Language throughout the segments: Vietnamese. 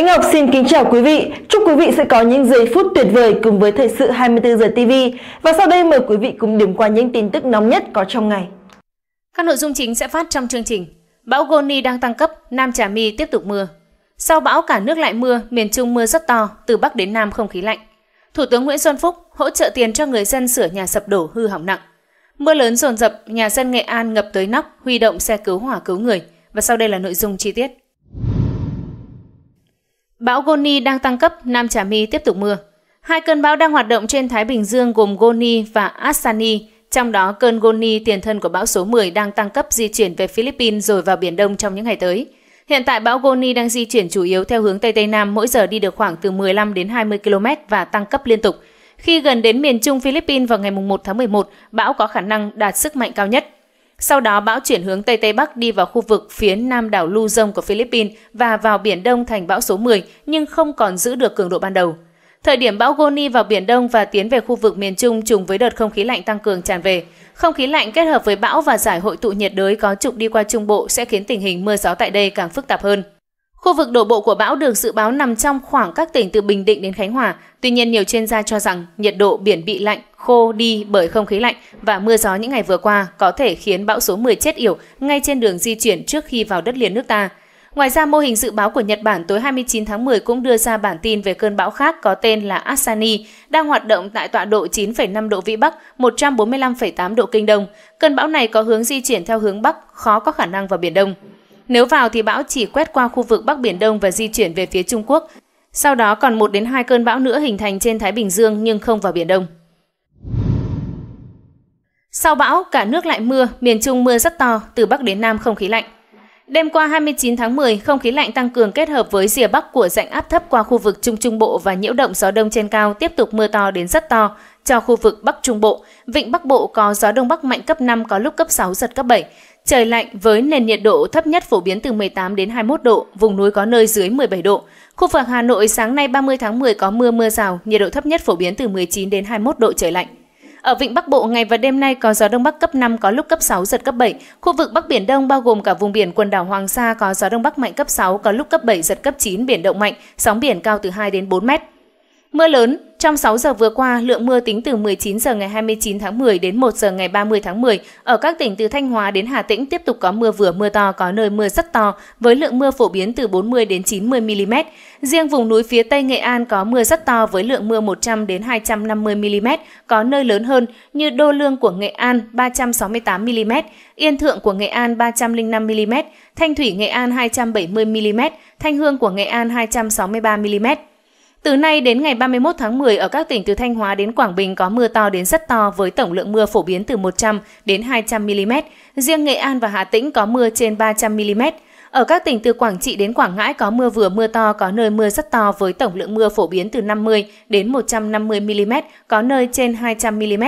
Anh Ngọc xin kính chào quý vị. Chúc quý vị sẽ có những giây phút tuyệt vời cùng với Thời sự 24 giờ TV. Và sau đây mời quý vị cùng điểm qua những tin tức nóng nhất có trong ngày. Các nội dung chính sẽ phát trong chương trình. Bão Goni đang tăng cấp, Nam Trà My tiếp tục mưa. Sau bão cả nước lại mưa, miền Trung mưa rất to, từ Bắc đến Nam không khí lạnh. Thủ tướng Nguyễn Xuân Phúc hỗ trợ tiền cho người dân sửa nhà sập đổ hư hỏng nặng. Mưa lớn dồn dập, nhà dân Nghệ An ngập tới nóc, huy động xe cứu hỏa cứu người. Và sau đây là nội dung chi tiết. Bão Goni đang tăng cấp, Nam Trà My tiếp tục mưa. Hai cơn bão đang hoạt động trên Thái Bình Dương gồm Goni và Asani. Trong đó, cơn Goni tiền thân của bão số 10 đang tăng cấp di chuyển về Philippines rồi vào Biển Đông trong những ngày tới. Hiện tại bão Goni đang di chuyển chủ yếu theo hướng Tây Tây Nam, mỗi giờ đi được khoảng từ 15 đến 20 km và tăng cấp liên tục. Khi gần đến miền Trung Philippines vào ngày 1 tháng 11, bão có khả năng đạt sức mạnh cao nhất. Sau đó bão chuyển hướng Tây Tây Bắc đi vào khu vực phía nam đảo Luzon của Philippines và vào Biển Đông thành bão số 10 nhưng không còn giữ được cường độ ban đầu. Thời điểm bão Goni vào Biển Đông và tiến về khu vực miền Trung trùng với đợt không khí lạnh tăng cường tràn về. Không khí lạnh kết hợp với bão và giải hội tụ nhiệt đới có trục đi qua Trung Bộ sẽ khiến tình hình mưa gió tại đây càng phức tạp hơn. Khu vực đổ bộ của bão được dự báo nằm trong khoảng các tỉnh từ Bình Định đến Khánh Hòa. Tuy nhiên, nhiều chuyên gia cho rằng nhiệt độ biển bị lạnh, khô đi bởi không khí lạnh và mưa gió những ngày vừa qua có thể khiến bão số 10 chết yểu ngay trên đường di chuyển trước khi vào đất liền nước ta. Ngoài ra, mô hình dự báo của Nhật Bản tối 29 tháng 10 cũng đưa ra bản tin về cơn bão khác có tên là Asani, đang hoạt động tại tọa độ 9,5 độ Vĩ Bắc, 145,8 độ Kinh Đông. Cơn bão này có hướng di chuyển theo hướng Bắc, khó có khả năng vào Biển Đông. Nếu vào thì bão chỉ quét qua khu vực Bắc Biển Đông và di chuyển về phía Trung Quốc. Sau đó còn 1 đến 2 cơn bão nữa hình thành trên Thái Bình Dương nhưng không vào Biển Đông. Sau bão, cả nước lại mưa, miền Trung mưa rất to, từ Bắc đến Nam không khí lạnh. Đêm qua 29 tháng 10, không khí lạnh tăng cường kết hợp với rìa bắc của rãnh áp thấp qua khu vực Trung Trung Bộ và nhiễu động gió đông trên cao tiếp tục mưa to đến rất to cho khu vực Bắc Trung Bộ. Vịnh Bắc Bộ có gió đông bắc mạnh cấp 5 có lúc cấp 6 giật cấp 7. Trời lạnh với nền nhiệt độ thấp nhất phổ biến từ 18 đến 21 độ, vùng núi có nơi dưới 17 độ. Khu vực Hà Nội sáng nay 30 tháng 10 có mưa mưa rào, nhiệt độ thấp nhất phổ biến từ 19 đến 21 độ trời lạnh. Ở vịnh Bắc Bộ ngày và đêm nay có gió đông bắc cấp 5 có lúc cấp 6 giật cấp 7. Khu vực Bắc Biển Đông bao gồm cả vùng biển quần đảo Hoàng Sa có gió đông bắc mạnh cấp 6 có lúc cấp 7 giật cấp 9 biển động mạnh, sóng biển cao từ 2 đến 4 mét. Mưa lớn, trong 6 giờ vừa qua, lượng mưa tính từ 19 giờ ngày 29 tháng 10 đến 1 giờ ngày 30 tháng 10 ở các tỉnh từ Thanh Hóa đến Hà Tĩnh tiếp tục có mưa vừa mưa to, có nơi mưa rất to với lượng mưa phổ biến từ 40 đến 90 mm. Riêng vùng núi phía Tây Nghệ An có mưa rất to với lượng mưa 100 đến 250 mm, có nơi lớn hơn như Đô Lương của Nghệ An 368 mm, Yên Thượng của Nghệ An 305 mm, Thanh Thủy Nghệ An 270 mm, Thanh Hương của Nghệ An 263 mm. Từ nay đến ngày 31 tháng 10 ở các tỉnh từ Thanh Hóa đến Quảng Bình có mưa to đến rất to với tổng lượng mưa phổ biến từ 100 đến 200 mm. Riêng Nghệ An và Hà Tĩnh có mưa trên 300 mm. Ở các tỉnh từ Quảng Trị đến Quảng Ngãi có mưa vừa mưa to, có nơi mưa rất to với tổng lượng mưa phổ biến từ 50 đến 150 mm, có nơi trên 200 mm.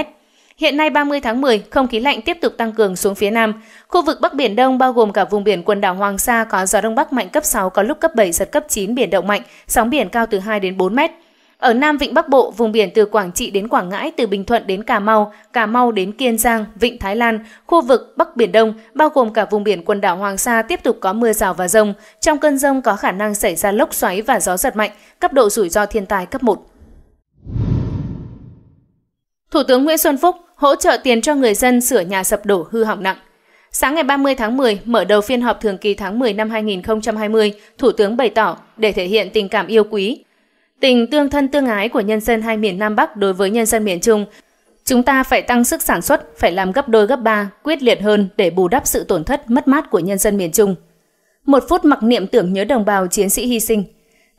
Hiện nay 30 tháng 10, không khí lạnh tiếp tục tăng cường xuống phía Nam. Khu vực Bắc Biển Đông bao gồm cả vùng biển quần đảo Hoàng Sa có gió Đông Bắc mạnh cấp 6, có lúc cấp 7, giật cấp 9, biển động mạnh, sóng biển cao từ 2 đến 4 mét. Ở Nam Vịnh Bắc Bộ, vùng biển từ Quảng Trị đến Quảng Ngãi, từ Bình Thuận đến Cà Mau, Cà Mau đến Kiên Giang, Vịnh Thái Lan, khu vực Bắc Biển Đông, bao gồm cả vùng biển quần đảo Hoàng Sa tiếp tục có mưa rào và rông. Trong cơn rông có khả năng xảy ra lốc xoáy và gió giật mạnh, cấp độ rủi ro thiên tai cấp 1. Thủ tướng Nguyễn Xuân Phúc hỗ trợ tiền cho người dân sửa nhà sập đổ hư hỏng nặng. Sáng ngày 30 tháng 10, mở đầu phiên họp thường kỳ tháng 10 năm 2020, Thủ tướng bày tỏ để thể hiện tình cảm yêu quý, tình tương thân tương ái của nhân dân hai miền Nam Bắc đối với nhân dân miền Trung. Chúng ta phải tăng sức sản xuất, phải làm gấp đôi gấp ba, quyết liệt hơn để bù đắp sự tổn thất mất mát của nhân dân miền Trung. Một phút mặc niệm tưởng nhớ đồng bào chiến sĩ hy sinh.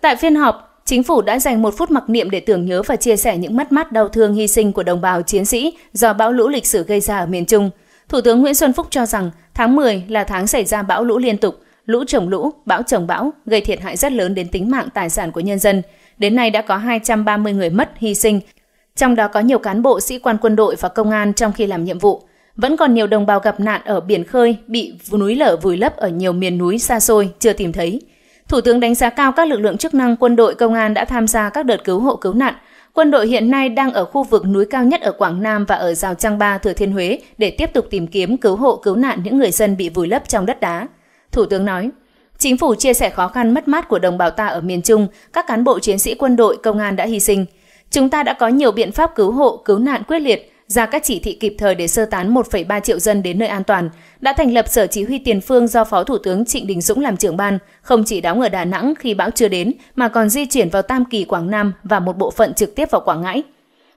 Tại phiên họp, Chính phủ đã dành một phút mặc niệm để tưởng nhớ và chia sẻ những mất mát đau thương hy sinh của đồng bào chiến sĩ do bão lũ lịch sử gây ra ở miền Trung. Thủ tướng Nguyễn Xuân Phúc cho rằng tháng 10 là tháng xảy ra bão lũ liên tục, lũ trồng lũ, bão trồng bão, gây thiệt hại rất lớn đến tính mạng tài sản của nhân dân. Đến nay đã có 230 người mất, hy sinh, trong đó có nhiều cán bộ sĩ quan quân đội và công an trong khi làm nhiệm vụ. Vẫn còn nhiều đồng bào gặp nạn ở biển khơi, bị núi lở vùi lấp ở nhiều miền núi xa xôi, chưa tìm thấy. Thủ tướng đánh giá cao các lực lượng chức năng quân đội công an đã tham gia các đợt cứu hộ cứu nạn. Quân đội hiện nay đang ở khu vực núi cao nhất ở Quảng Nam và ở Rào Trang Ba, Thừa Thiên Huế để tiếp tục tìm kiếm cứu hộ cứu nạn những người dân bị vùi lấp trong đất đá. Thủ tướng nói, Chính phủ chia sẻ khó khăn mất mát của đồng bào ta ở miền Trung, các cán bộ chiến sĩ quân đội, công an đã hy sinh. Chúng ta đã có nhiều biện pháp cứu hộ, cứu nạn quyết liệt, ra các chỉ thị kịp thời để sơ tán 1,3 triệu dân đến nơi an toàn, đã thành lập Sở Chỉ huy Tiền phương do Phó Thủ tướng Trịnh Đình Dũng làm trưởng ban, không chỉ đóng ở Đà Nẵng khi bão chưa đến, mà còn di chuyển vào Tam Kỳ, Quảng Nam và một bộ phận trực tiếp vào Quảng Ngãi.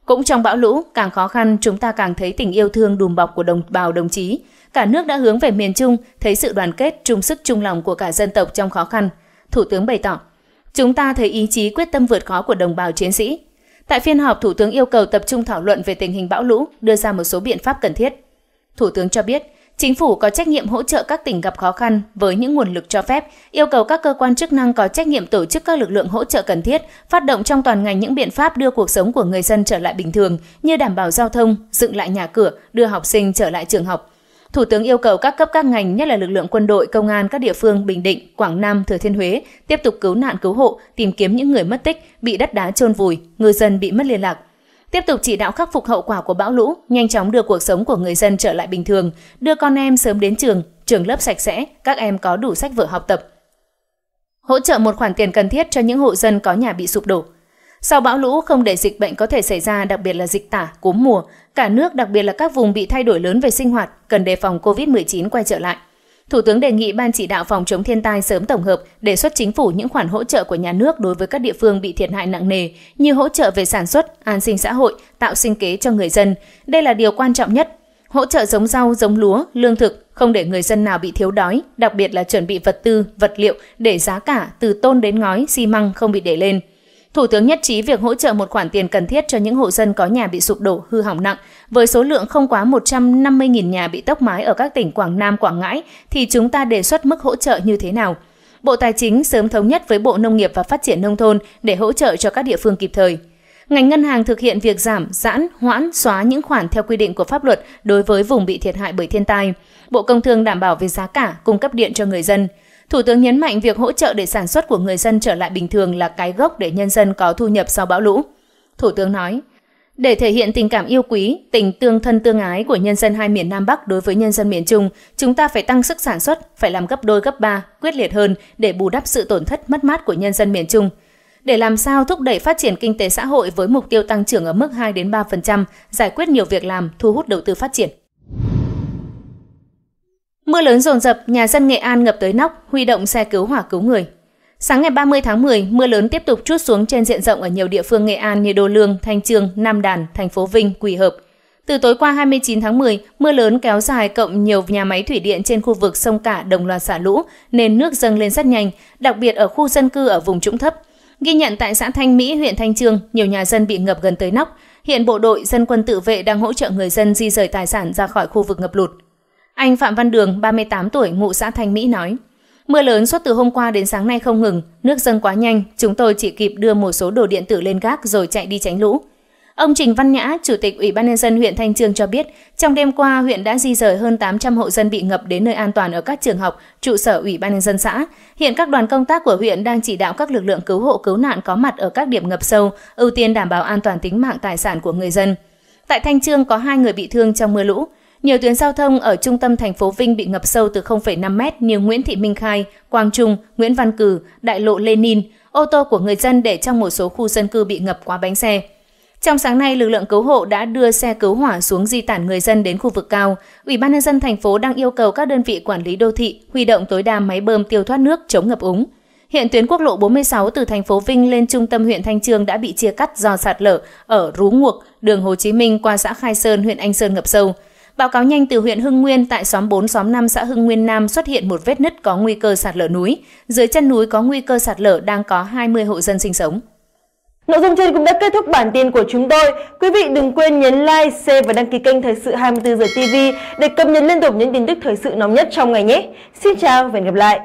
Cũng trong bão lũ, càng khó khăn, chúng ta càng thấy tình yêu thương đùm bọc của đồng bào đồng chí. Cả nước đã hướng về miền Trung, thấy sự đoàn kết, chung sức chung lòng của cả dân tộc trong khó khăn. Thủ tướng bày tỏ, chúng ta thấy ý chí quyết tâm vượt khó của đồng bào chiến sĩ, Tại phiên họp, Thủ tướng yêu cầu tập trung thảo luận về tình hình bão lũ, đưa ra một số biện pháp cần thiết. Thủ tướng cho biết, Chính phủ có trách nhiệm hỗ trợ các tỉnh gặp khó khăn với những nguồn lực cho phép, yêu cầu các cơ quan chức năng có trách nhiệm tổ chức các lực lượng hỗ trợ cần thiết, phát động trong toàn ngành những biện pháp đưa cuộc sống của người dân trở lại bình thường như đảm bảo giao thông, dựng lại nhà cửa, đưa học sinh trở lại trường học. Thủ tướng yêu cầu các cấp các ngành, nhất là lực lượng quân đội, công an các địa phương Bình Định, Quảng Nam, Thừa Thiên Huế tiếp tục cứu nạn cứu hộ, tìm kiếm những người mất tích, bị đất đá chôn vùi, ngư dân bị mất liên lạc. Tiếp tục chỉ đạo khắc phục hậu quả của bão lũ, nhanh chóng đưa cuộc sống của người dân trở lại bình thường, đưa con em sớm đến trường, trường lớp sạch sẽ, các em có đủ sách vở học tập. Hỗ trợ một khoản tiền cần thiết cho những hộ dân có nhà bị sụp đổ. Sau bão lũ không để dịch bệnh có thể xảy ra, đặc biệt là dịch tả, cúm mùa, cả nước đặc biệt là các vùng bị thay đổi lớn về sinh hoạt, cần đề phòng COVID-19 quay trở lại. Thủ tướng đề nghị Ban chỉ đạo phòng chống thiên tai sớm tổng hợp, đề xuất chính phủ những khoản hỗ trợ của nhà nước đối với các địa phương bị thiệt hại nặng nề như hỗ trợ về sản xuất, an sinh xã hội, tạo sinh kế cho người dân. Đây là điều quan trọng nhất. Hỗ trợ giống rau, giống lúa, lương thực, không để người dân nào bị thiếu đói, đặc biệt là chuẩn bị vật tư, vật liệu để giá cả từ tôn đến ngói, xi măng không bị để lên. Thủ tướng nhất trí việc hỗ trợ một khoản tiền cần thiết cho những hộ dân có nhà bị sụp đổ, hư hỏng nặng, với số lượng không quá 150.000 nhà bị tốc mái ở các tỉnh Quảng Nam, Quảng Ngãi, thì chúng ta đề xuất mức hỗ trợ như thế nào? Bộ Tài chính sớm thống nhất với Bộ Nông nghiệp và Phát triển Nông thôn để hỗ trợ cho các địa phương kịp thời. Ngành ngân hàng thực hiện việc giảm, giãn, hoãn, xóa những khoản theo quy định của pháp luật đối với vùng bị thiệt hại bởi thiên tai. Bộ Công Thương đảm bảo về giá cả, cung cấp điện cho người dân. Thủ tướng nhấn mạnh việc hỗ trợ để sản xuất của người dân trở lại bình thường là cái gốc để nhân dân có thu nhập sau bão lũ. Thủ tướng nói, để thể hiện tình cảm yêu quý, tình tương thân tương ái của nhân dân hai miền Nam Bắc đối với nhân dân miền Trung, chúng ta phải tăng sức sản xuất, phải làm gấp đôi gấp ba, quyết liệt hơn để bù đắp sự tổn thất mất mát của nhân dân miền Trung. Để làm sao thúc đẩy phát triển kinh tế xã hội với mục tiêu tăng trưởng ở mức 2 đến 3%, giải quyết nhiều việc làm, thu hút đầu tư phát triển. Mưa lớn dồn dập, nhà dân Nghệ An ngập tới nóc, huy động xe cứu hỏa cứu người. Sáng ngày 30 tháng 10, mưa lớn tiếp tục trút xuống trên diện rộng ở nhiều địa phương Nghệ An như Đô Lương, Thanh Trương, Nam Đàn, thành phố Vinh, Quỳ Hợp. Từ tối qua 29 tháng 10, mưa lớn kéo dài cộng nhiều nhà máy thủy điện trên khu vực sông Cả đồng loạt xả lũ nên nước dâng lên rất nhanh, đặc biệt ở khu dân cư ở vùng trũng thấp. Ghi nhận tại xã Thanh Mỹ, huyện Thanh Trương, nhiều nhà dân bị ngập gần tới nóc. Hiện bộ đội dân quân tự vệ đang hỗ trợ người dân di rời tài sản ra khỏi khu vực ngập lụt. Anh Phạm Văn Đường, 38 tuổi, ngụ xã Thanh Mỹ nói, Mưa lớn suốt từ hôm qua đến sáng nay không ngừng, nước dâng quá nhanh, chúng tôi chỉ kịp đưa một số đồ điện tử lên gác rồi chạy đi tránh lũ. Ông Trình Văn Nhã, Chủ tịch Ủy ban nhân dân huyện Thanh Trương cho biết, trong đêm qua huyện đã di rời hơn 800 hộ dân bị ngập đến nơi an toàn ở các trường học, trụ sở Ủy ban nhân dân xã. Hiện các đoàn công tác của huyện đang chỉ đạo các lực lượng cứu hộ cứu nạn có mặt ở các điểm ngập sâu, ưu tiên đảm bảo an toàn tính mạng tài sản của người dân. Tại Thanh Trương có hai người bị thương trong mưa lũ. Nhiều tuyến giao thông ở trung tâm thành phố Vinh bị ngập sâu từ 0,5 mét như Nguyễn Thị Minh Khai, Quang Trung, Nguyễn Văn Cử, Đại lộ Lenin. Ô tô của người dân để trong một số khu dân cư bị ngập quá bánh xe. Trong sáng nay, lực lượng cứu hộ đã đưa xe cứu hỏa xuống di tản người dân đến khu vực cao. Ủy ban nhân dân thành phố đang yêu cầu các đơn vị quản lý đô thị huy động tối đa máy bơm tiêu thoát nước chống ngập úng. Hiện tuyến quốc lộ 46 từ thành phố Vinh lên trung tâm huyện Thanh Trương đã bị chia cắt do sạt lở ở Rú Nguộc, đường Hồ Chí Minh qua xã Khai Sơn, huyện Anh Sơn ngập sâu. Báo cáo nhanh từ huyện Hưng Nguyên tại xóm 4 xóm 5 xã Hưng Nguyên Nam xuất hiện một vết nứt có nguy cơ sạt lở núi. Dưới chân núi có nguy cơ sạt lở đang có 20 hộ dân sinh sống. Nội dung trên cũng đã kết thúc bản tin của chúng tôi. Quý vị đừng quên nhấn like, share và đăng ký kênh Thời sự 24 giờ TV để cập nhật liên tục những tin tức thời sự nóng nhất trong ngày nhé. Xin chào và hẹn gặp lại.